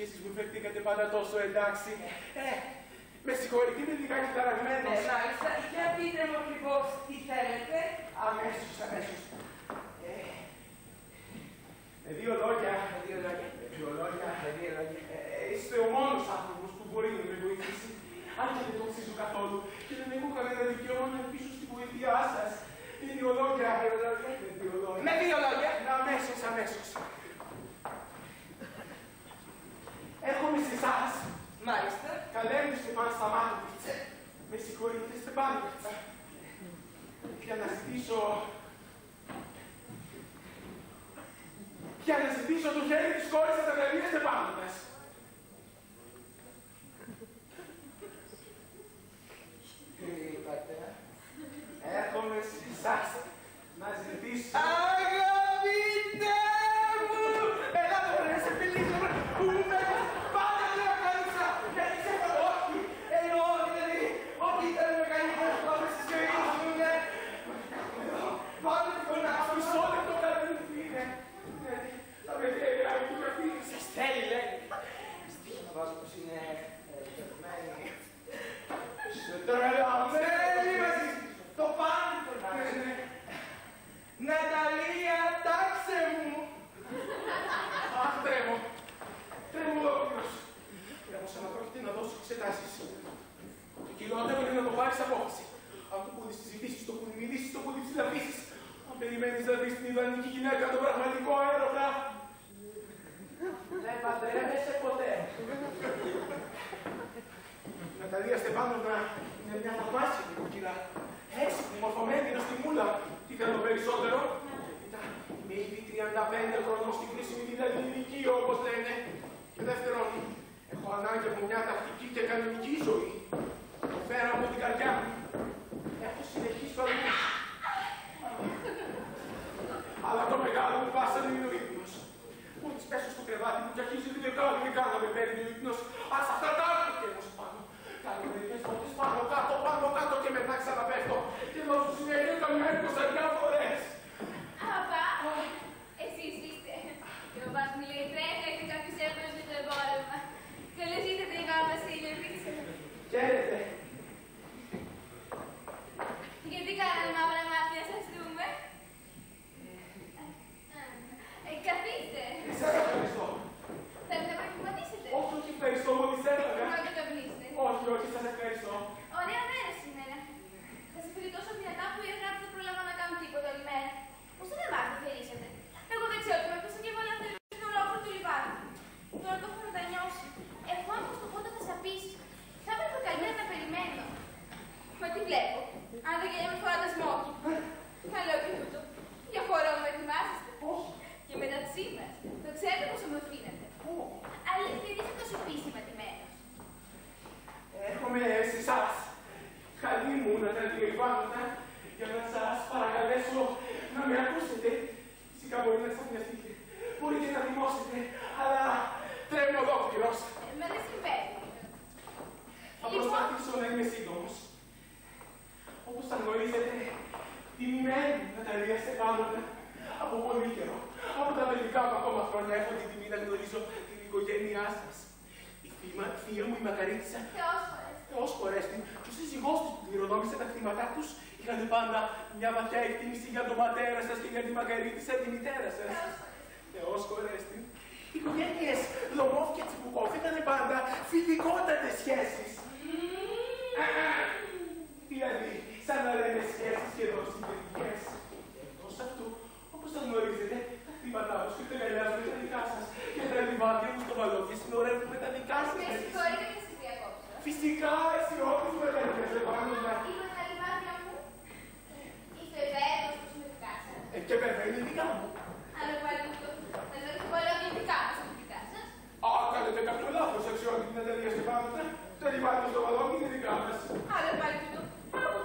και εσείς φερθήκατε πάντα τόσο εντάξει. Ε, με συγχωρείτε, είμαι λιγάκι ταραγμένος. Ναι, ε, μάλιστα. Για πείτε μου ακριβώς τι θέλετε. Αμέσως, αμέσως. Ε, με δύο λόγια. Με δύο λόγια. Με δύο λόγια. Με δύο λόγια. Ε, είστε ο μόνος άνθρωπος που μπορεί να με βοηθήσει. Αν και δεν το ξέρω καθόλου και δεν έχω κανένα δικαίωμα να ελπίσω στη βοήθειά σας. Με δύο λόγια. Με δύο λόγια. Με δύο λόγια. Αμέσως, αμέσως. Έρχομαι σε εσά. Μάλιστα. Καλέμε Στεφάν Σταμάνοβιτ. Ε. Με συγχωρείτε, Στεφάνοβιτ. Για να ζητήσω. Για να ζητήσω το χέρι της κόρης της Αγγλίας Στεφάνοβιτ. Είπατε. Έρχομαι σε εσά να ζητήσω. Άγια! πάντα μια βαθιά εκτίμηση για τον πατέρα σας και για τη Μαργαρίτη σαν ε, τη μητέρα σας. Θεός χωρέστη. Οι οικογένειες Λομόφ και Τσιμπουκόφ ήταν πάντα φιλικότατες σχέσεις. Δηλαδή, σαν να λένε σχέσεις σχεδόν συντηρητικές. Εκτό αυτού, όπως θα γνωρίζετε, τα χρήματά τους και τα γαλιάζουν τα δικά σας. και τα λιβάδια μου στο βαλόγιο συνορεύουν με τα δικά σας. Με συγχωρείτε και διακόψω. Φυσικά, αισιόδοξο με τα δικά σας βέβαια έβαλε με την κάρτα. Και βέβαια είναι δικά μου. Αλλά πάλι το δεν να πολλά δικά μα είναι δικά σας. Α, κάνετε κάποιο λάθος αξιότιμη εταιρεία στην πάντα. Τα λιμάνια στο βαλόνι είναι δικά μας. Αλλά πάλι αυτό. Άκου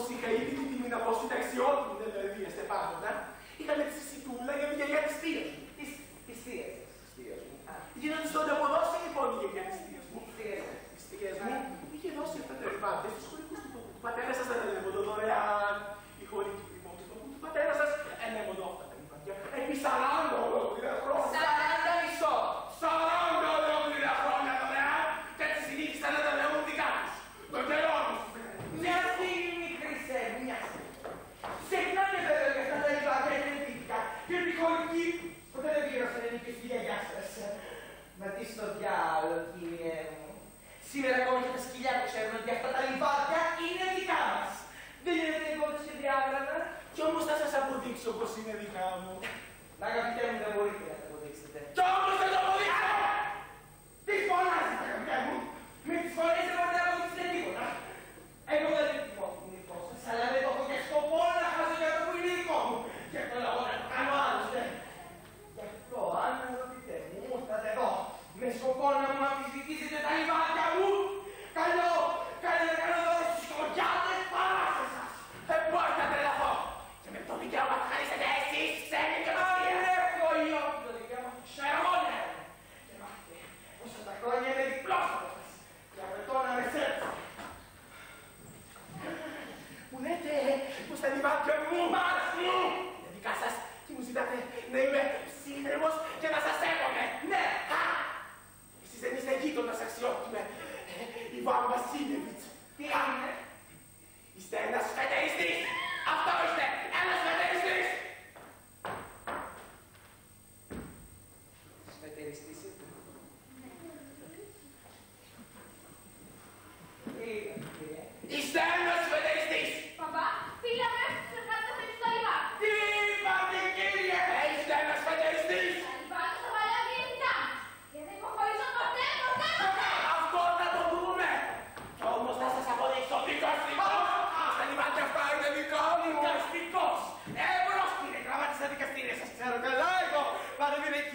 όπως είχα ήδη την τιμή να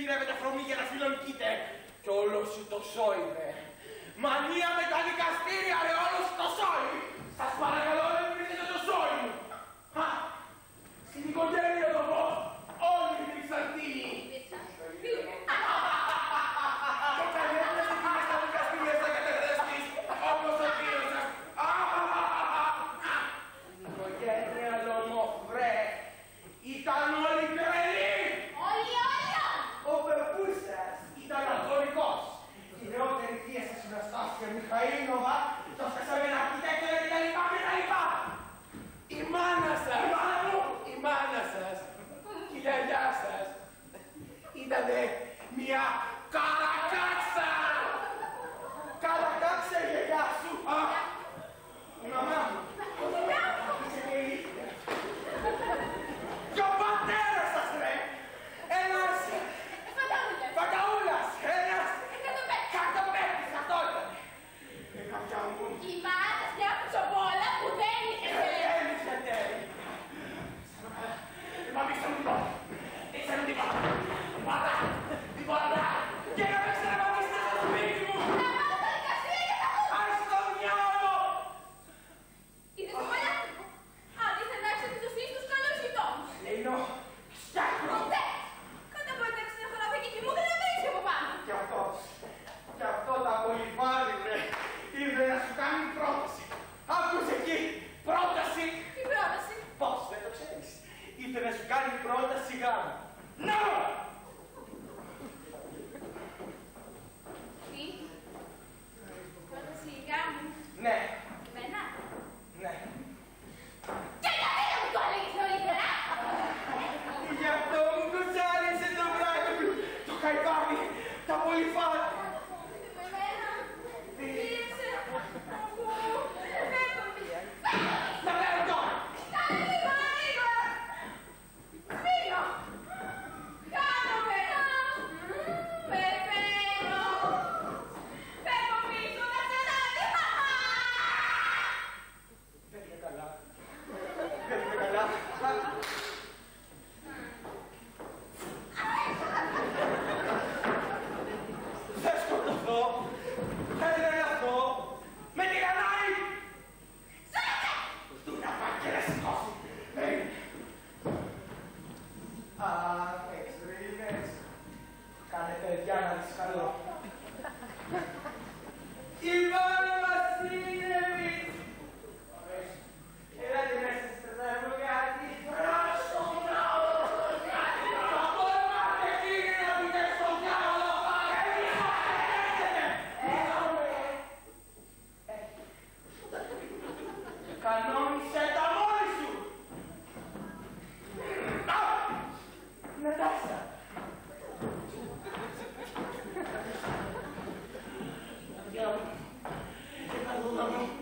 γυρεύεται φρομί για να φιλονικείτε. Και όλος σου το σόι, ρε. Μανία με τα δικαστήρια, ρε, όλος σου το σόι. Σας παρακαλώ.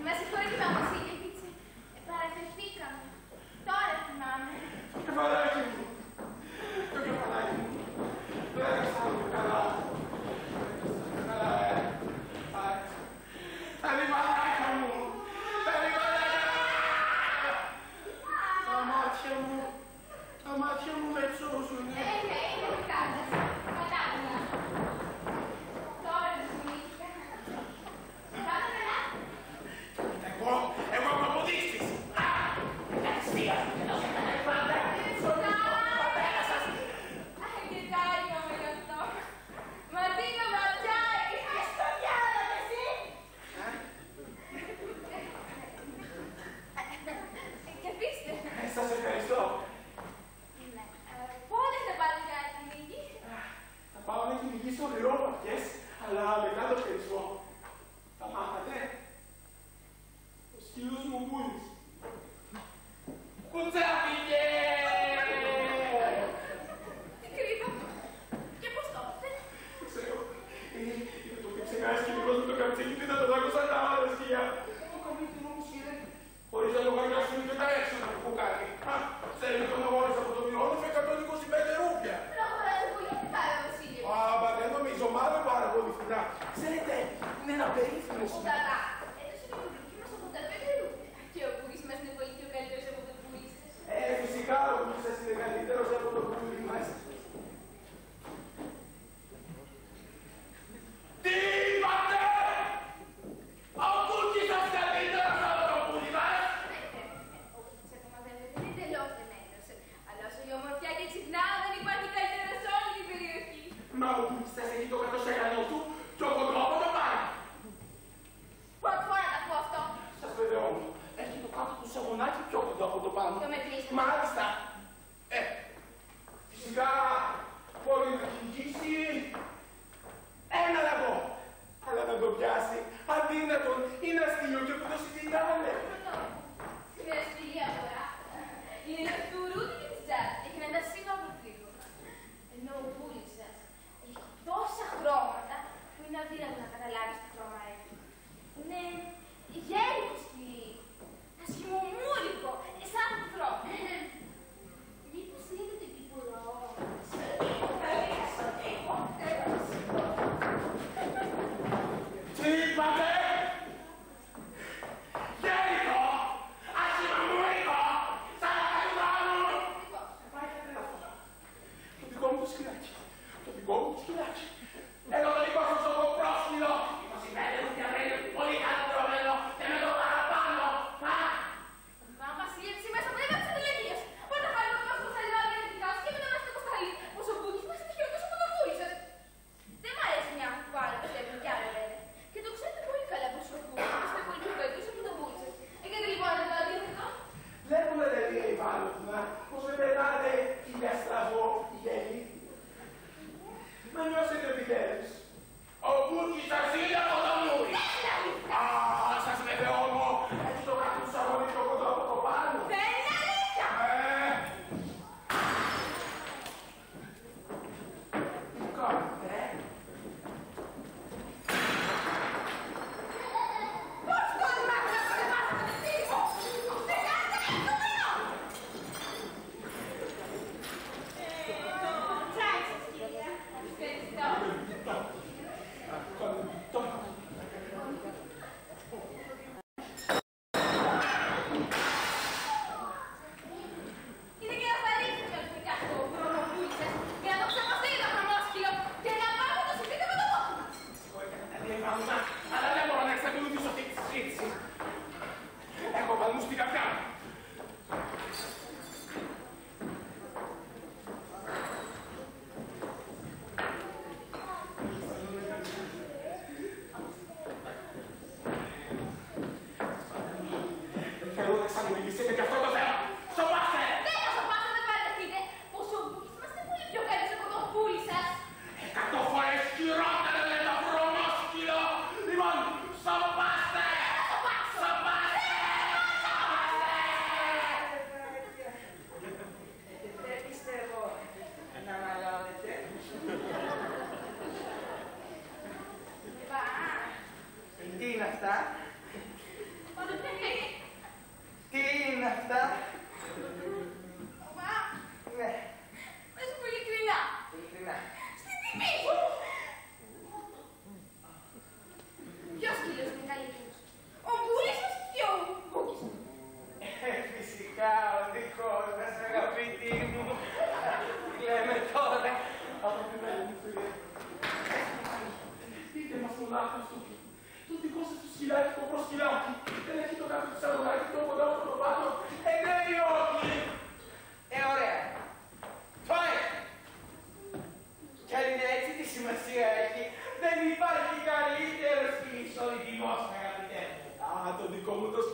Mas se for ele assim.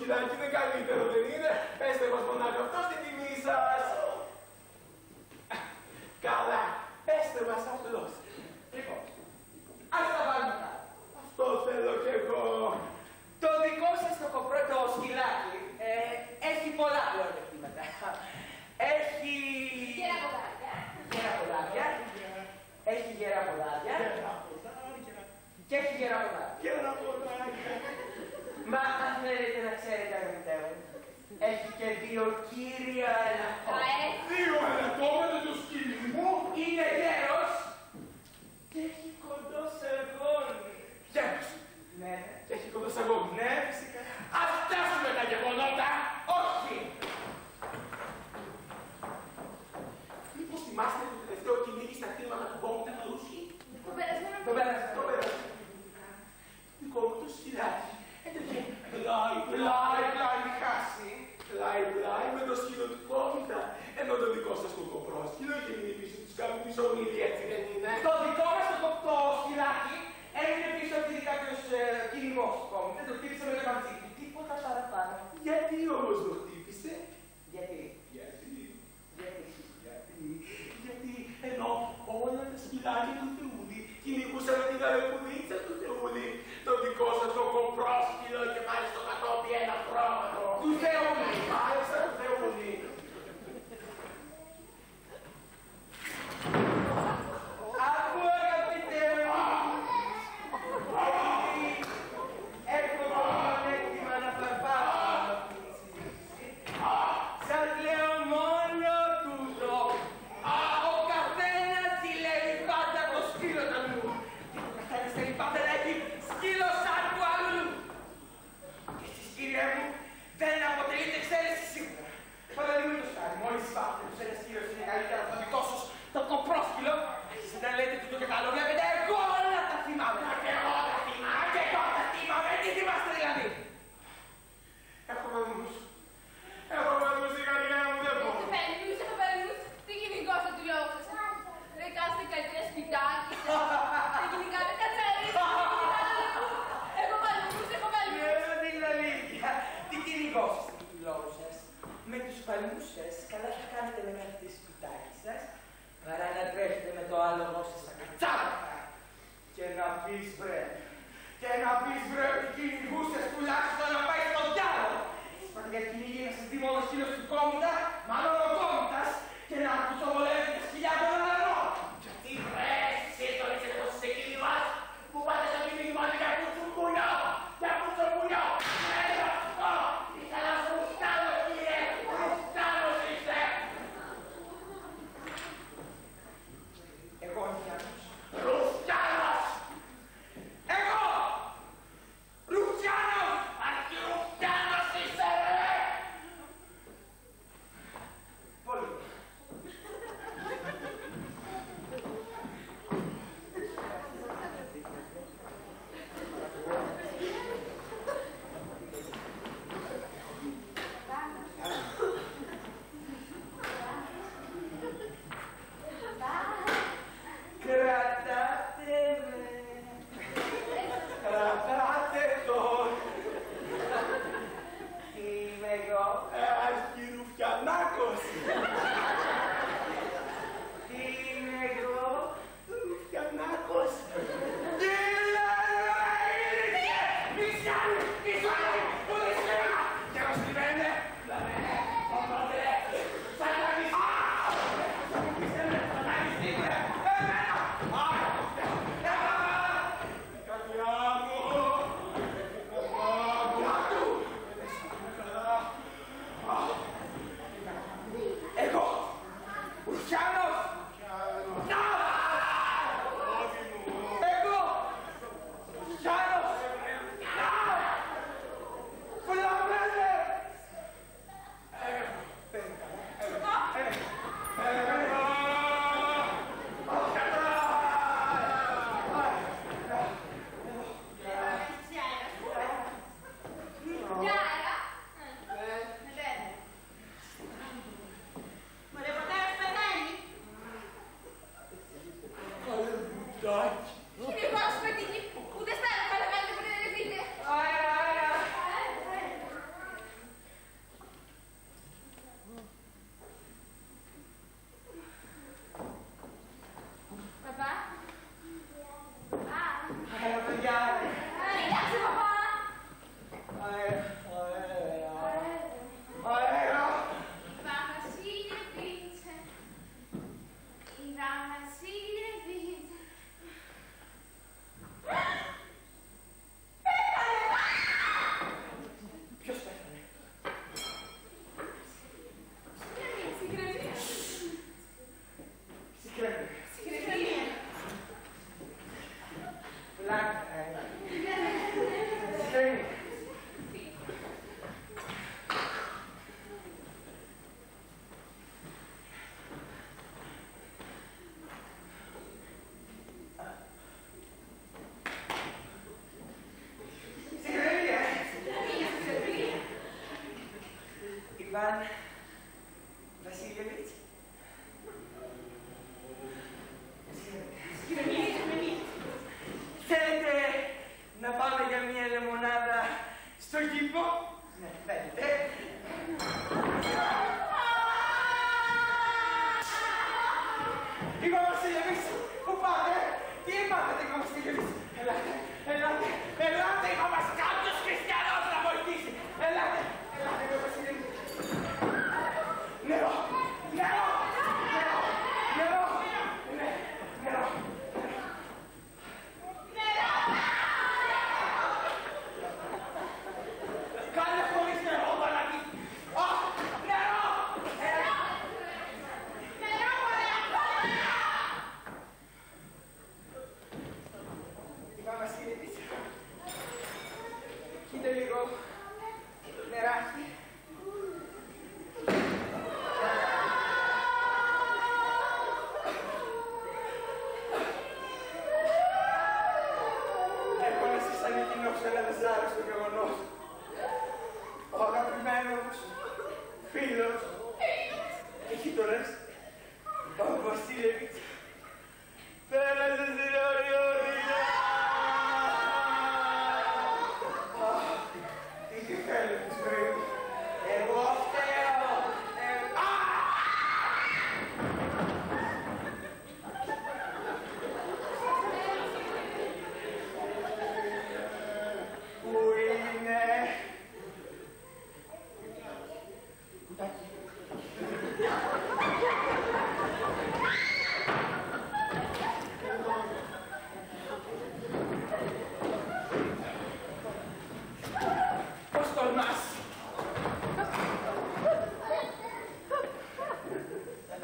σκυλάκι είναι καλύτερο, δεν είναι; Πέστε μας μονάχα αυτό στην τιμή σας. Καλά, πέστε μας απλώς. Λοιπόν, ας τα βάλουμε Αυτό θέλω κι εγώ. Το δικό σας το κοπρότο σκυλάκι ε, έχει πολλά πλεονεκτήματα. Έχει... Γερά κολάρια. Γερά κολάρια. Έχει γερά κολάρια. Και έχει γερά κολάρια. Μα θα θέλετε να ξέρετε, αγαπητέ μου, έχει και δύο κύρια ελαττώματα. Δύο ελαττώματα το σκύλι μου είναι γέρος! και έχει κοντό σαγόνι. Γέρος! Ναι, ναι. Και έχει κοντό σαγόνι. Ναι, φυσικά. Ας φτάσουμε τα γεγονότα. Όχι. Μήπως θυμάστε το τελευταίο κυνήγι στα κτήματα του Μπόμου ήταν Το περασμένο. Το περασμένο. Το περασμένο. Δικό μου το σκυλάκι. Πλάι, πλάι, πλάι, χάσει. Πλάι, πλάι με το σκύλο του κόμιτα. Ενώ το δικό σας κοκοπρόσκυλο είχε μείνει πίσω τους καμπούς όλοι, έτσι δεν είναι.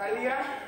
Natalia.